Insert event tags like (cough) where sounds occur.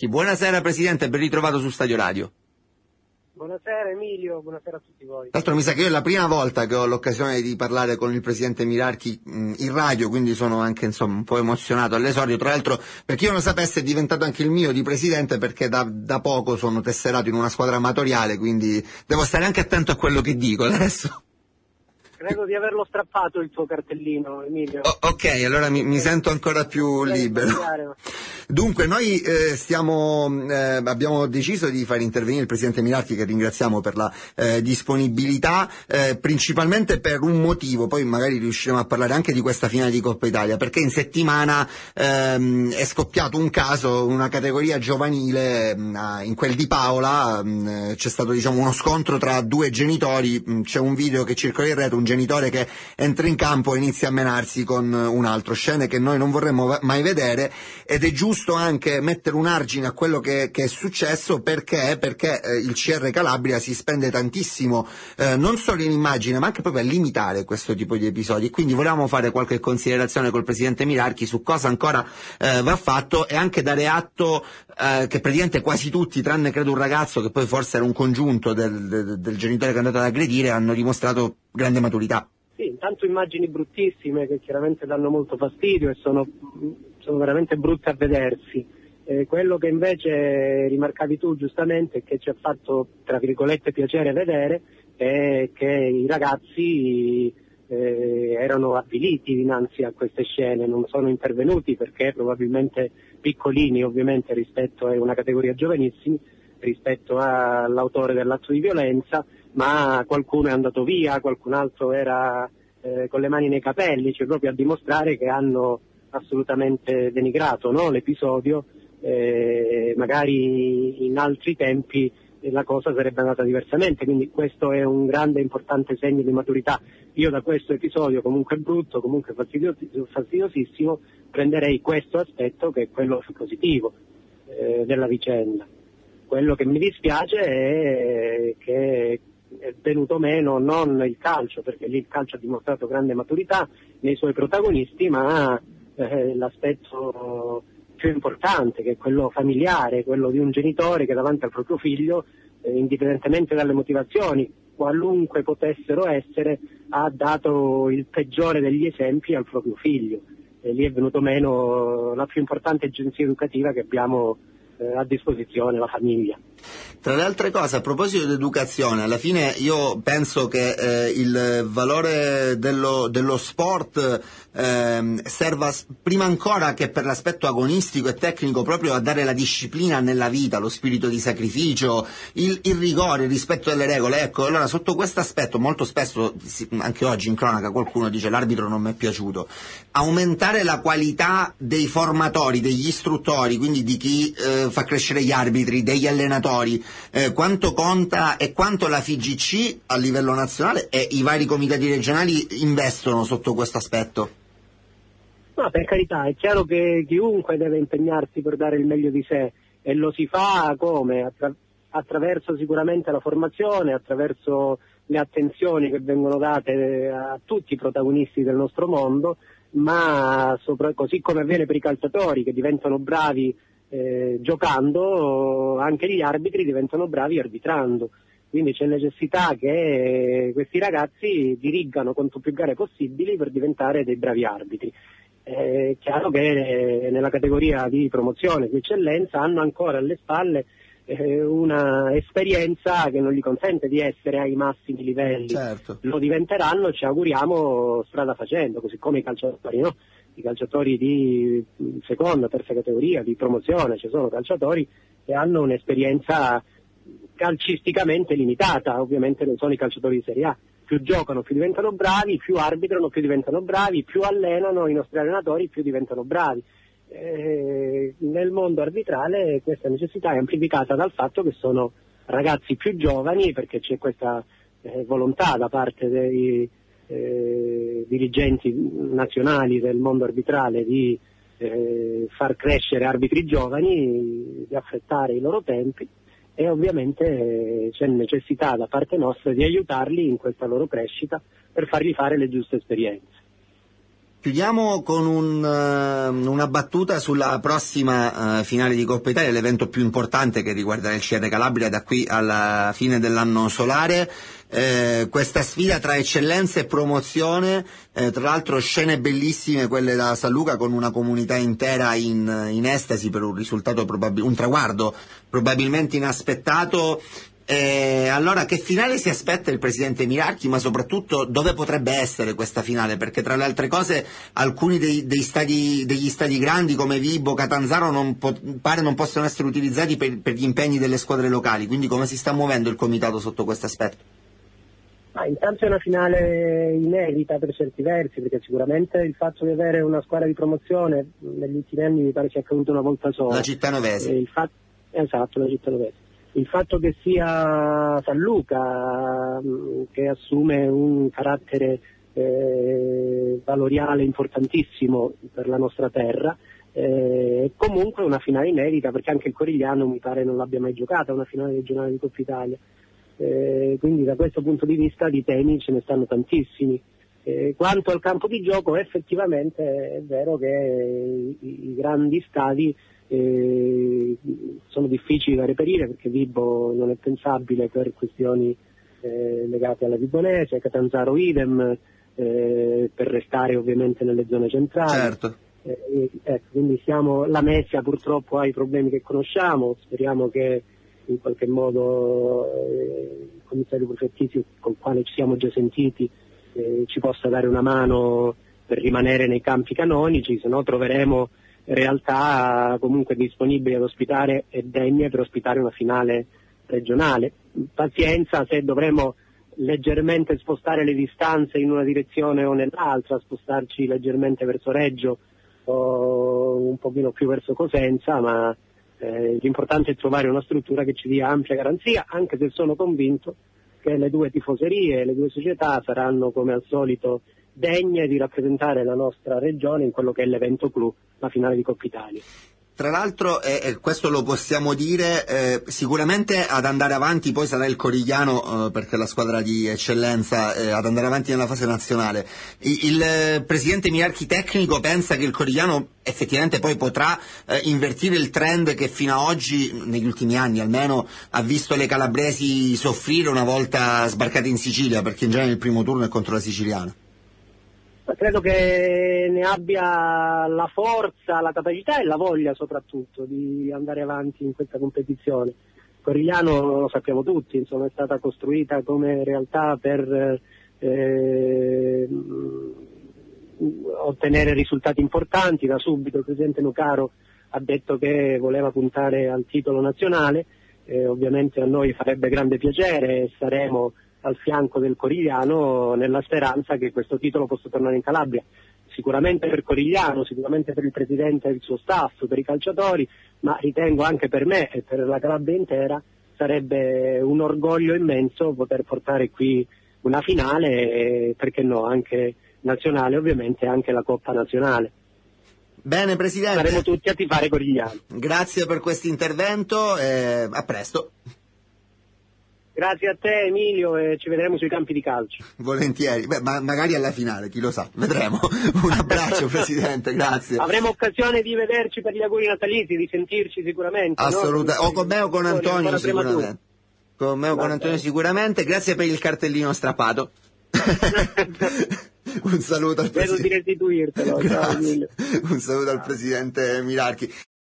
Buonasera Presidente, ben ritrovato su Stadio Radio. Buonasera Emilio, buonasera a tutti voi. Tra l'altro mi sa che io è la prima volta che ho l'occasione di parlare con il Presidente Mirarchi in radio, quindi sono anche insomma, un po' emozionato all'esordio. Tra l'altro, per chi non lo sapesse, è diventato anche il mio di Presidente perché da, da poco sono tesserato in una squadra amatoriale, quindi devo stare anche attento a quello che dico adesso. Credo di averlo strappato il tuo cartellino, Emilio. Oh, ok, allora mi, mi, sento ancora più libero. Dunque, noi eh, stiamo, eh, abbiamo deciso di far intervenire il Presidente Miracchi, che ringraziamo per la eh, disponibilità, eh, principalmente per un motivo, poi magari riusciremo a parlare anche di questa finale di Coppa Italia, perché in settimana ehm, è scoppiato un caso, una categoria giovanile, mm, in quel di Paola, mm, c'è stato diciamo, uno scontro tra due genitori, mm, c'è un video che circola in rete, un genitore che entra in campo e inizia a menarsi con un altro, scene che noi non vorremmo mai vedere ed è giusto anche mettere un argine a quello che, che è successo perché, perché eh, il CR Calabria si spende tantissimo eh, non solo in immagine ma anche proprio a limitare questo tipo di episodi. Quindi volevamo fare qualche considerazione col Presidente Mirarchi su cosa ancora eh, va fatto e anche dare atto eh, che praticamente quasi tutti, tranne credo un ragazzo che poi forse era un congiunto del, del, del genitore che è andato ad aggredire, hanno dimostrato grande maturità. Sì, intanto immagini bruttissime che chiaramente danno molto fastidio e sono, sono veramente brutte a vedersi. Eh, quello che invece rimarcavi tu giustamente e che ci ha fatto, tra virgolette, piacere vedere è che i ragazzi eh, erano avviliti dinanzi a queste scene, non sono intervenuti perché probabilmente piccolini ovviamente rispetto a una categoria giovanissimi, rispetto all'autore dell'atto di violenza, ma qualcuno è andato via, qualcun altro era eh, con le mani nei capelli, cioè proprio a dimostrare che hanno assolutamente denigrato no? l'episodio, eh, magari in altri tempi la cosa sarebbe andata diversamente, quindi questo è un grande e importante segno di maturità. Io da questo episodio, comunque brutto, comunque fastidiosissimo, prenderei questo aspetto che è quello positivo eh, della vicenda. Quello che mi dispiace è che è venuto meno non il calcio, perché lì il calcio ha dimostrato grande maturità nei suoi protagonisti, ma eh, l'aspetto più importante, che è quello familiare, quello di un genitore che davanti al proprio figlio, eh, indipendentemente dalle motivazioni, qualunque potessero essere, ha dato il peggiore degli esempi al proprio figlio. E lì è venuto meno la più importante agenzia educativa che abbiamo a disposizione, la famiglia. Tra le altre cose, a proposito di educazione, alla fine io penso che eh, il valore dello, dello sport eh, serva prima ancora che per l'aspetto agonistico e tecnico proprio a dare la disciplina nella vita, lo spirito di sacrificio, il, il rigore, il rispetto delle regole. Ecco, allora sotto questo aspetto molto spesso, anche oggi in cronaca qualcuno dice l'arbitro non mi è piaciuto, aumentare la qualità dei formatori, degli istruttori, quindi di chi eh, fa crescere gli arbitri, degli allenatori, eh, quanto conta e quanto la FIGC a livello nazionale e i vari comitati regionali investono sotto questo aspetto? No, per carità, è chiaro che chiunque deve impegnarsi per dare il meglio di sé e lo si fa come? Attra- attraverso sicuramente la formazione, attraverso le attenzioni che vengono date a tutti i protagonisti del nostro mondo, ma sopra- così come avviene per i calciatori che diventano bravi eh, giocando anche gli arbitri diventano bravi arbitrando. Quindi c'è necessità che questi ragazzi dirigano quanto più gare possibili per diventare dei bravi arbitri. È chiaro che nella categoria di promozione, di eccellenza, hanno ancora alle spalle eh, una esperienza che non gli consente di essere ai massimi livelli. Certo. Lo diventeranno, ci auguriamo, strada facendo, così come i calciatori. No? I calciatori di seconda, terza categoria, di promozione, ci sono calciatori che hanno un'esperienza calcisticamente limitata, ovviamente non sono i calciatori di Serie A, più giocano più diventano bravi, più arbitrano più diventano bravi, più allenano i nostri allenatori più diventano bravi. Eh, nel mondo arbitrale questa necessità è amplificata dal fatto che sono ragazzi più giovani perché c'è questa eh, volontà da parte dei, eh, dirigenti nazionali del mondo arbitrale di eh, far crescere arbitri giovani, di affrettare i loro tempi e ovviamente eh, c'è necessità da parte nostra di aiutarli in questa loro crescita per fargli fare le giuste esperienze. Chiudiamo con un, uh, una battuta sulla prossima uh, finale di Coppa Italia, l'evento più importante che riguarda il CR Calabria da qui alla fine dell'anno solare. Eh, questa sfida tra eccellenza e promozione, eh, tra l'altro scene bellissime quelle da San Luca con una comunità intera in, in estasi per un risultato probabilmente, un traguardo probabilmente inaspettato eh, allora, che finale si aspetta il presidente Miracchi, ma soprattutto dove potrebbe essere questa finale? Perché tra le altre cose alcuni dei, dei stadi, degli stadi grandi come Vibo, Catanzaro non po- pare non possono essere utilizzati per, per, gli impegni delle squadre locali, quindi come si sta muovendo il comitato sotto questo aspetto? Ah, intanto è una finale inedita per certi versi, perché sicuramente il fatto di avere una squadra di promozione negli ultimi anni mi pare sia accaduto una volta sola. La città novese. Fatto, esatto, la città novese il fatto che sia San Luca che assume un carattere eh, valoriale importantissimo per la nostra terra eh, comunque una finale inedita perché anche il Corigliano mi pare non l'abbia mai giocata una finale regionale di Coppa Italia eh, quindi da questo punto di vista di temi ce ne stanno tantissimi eh, quanto al campo di gioco effettivamente è vero che i, i grandi stadi eh, sono difficili da reperire perché Vibo non è pensabile per questioni eh, legate alla Vibonese, Catanzaro idem, eh, per restare ovviamente nelle zone centrali. Certo. Ecco, quindi siamo, la Messia purtroppo ha i problemi che conosciamo, speriamo che in qualche modo eh, il commissario Prefettizio con il quale ci siamo già sentiti eh, ci possa dare una mano per rimanere nei campi canonici, se no troveremo realtà comunque disponibili ad ospitare e degne per ospitare una finale regionale. Pazienza se dovremo leggermente spostare le distanze in una direzione o nell'altra, spostarci leggermente verso Reggio o un pochino più verso Cosenza, ma eh, l'importante è trovare una struttura che ci dia ampia garanzia, anche se sono convinto che le due tifoserie, le due società saranno come al solito degne di rappresentare la nostra regione in quello che è l'evento clou, la finale di Coppa Italia. Tra l'altro, eh, questo lo possiamo dire, eh, sicuramente ad andare avanti poi sarà il Corigliano, eh, perché è la squadra di eccellenza, eh, ad andare avanti nella fase nazionale. Il, il eh, presidente Mirarchi Tecnico pensa che il Corigliano effettivamente poi potrà eh, invertire il trend che fino ad oggi, negli ultimi anni almeno, ha visto le calabresi soffrire una volta sbarcate in Sicilia, perché in genere il primo turno è contro la siciliana credo che ne abbia la forza, la capacità e la voglia soprattutto di andare avanti in questa competizione. Corigliano lo sappiamo tutti, insomma, è stata costruita come realtà per eh, ottenere risultati importanti. Da subito il Presidente Nucaro ha detto che voleva puntare al titolo nazionale, eh, ovviamente a noi farebbe grande piacere e saremo al fianco del Corigliano nella speranza che questo titolo possa tornare in Calabria. Sicuramente per Corigliano, sicuramente per il Presidente e il suo staff, per i calciatori, ma ritengo anche per me e per la Calabria intera sarebbe un orgoglio immenso poter portare qui una finale e perché no anche nazionale ovviamente anche la Coppa Nazionale. Bene Presidente. Saremo tutti a tifare Corigliano. Grazie per questo intervento e a presto. Grazie a te Emilio e ci vedremo sui campi di calcio. Volentieri, Beh, ma magari alla finale, chi lo sa, vedremo. (laughs) Un abbraccio (laughs) Presidente, grazie. Avremo occasione di vederci per gli auguri natalizi, di sentirci sicuramente. Assolutamente, no? o con me o con Antonio sicuramente. Con me o con Antonio sicuramente, grazie per il cartellino strappato. (laughs) Un saluto al Presidente. Un saluto al Presidente Mirarchi.